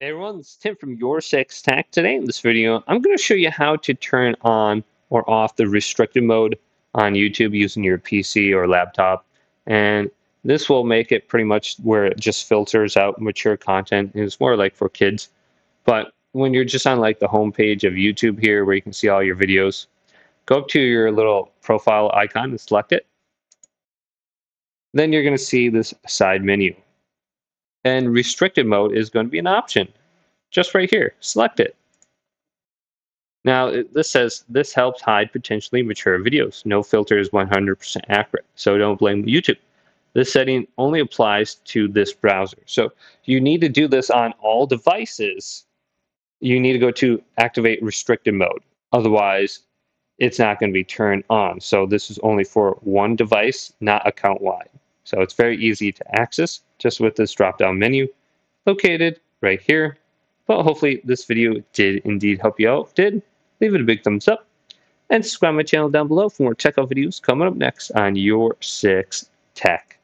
Hey everyone, it's Tim from Your Six Tech. Today in this video, I'm going to show you how to turn on or off the restricted mode on YouTube using your PC or laptop. And this will make it pretty much where it just filters out mature content. It's more like for kids. But when you're just on like the home page of YouTube here where you can see all your videos, go up to your little profile icon and select it. Then you're going to see this side menu and restricted mode is going to be an option just right here. Select it. Now, this says this helps hide potentially mature videos. No filter is 100% accurate, so don't blame YouTube. This setting only applies to this browser. So you need to do this on all devices. You need to go to activate restricted mode. Otherwise, it's not going to be turned on. So this is only for one device, not account wide. So it's very easy to access just with this drop down menu located right here. But hopefully this video did indeed help you out. If did, leave it a big thumbs up and subscribe my channel down below for more tech videos coming up next on Your Six Tech.